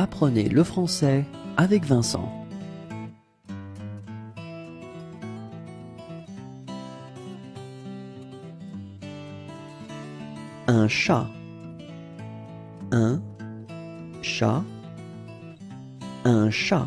Apprenez le français avec Vincent. Un chat. Un chat. Un chat.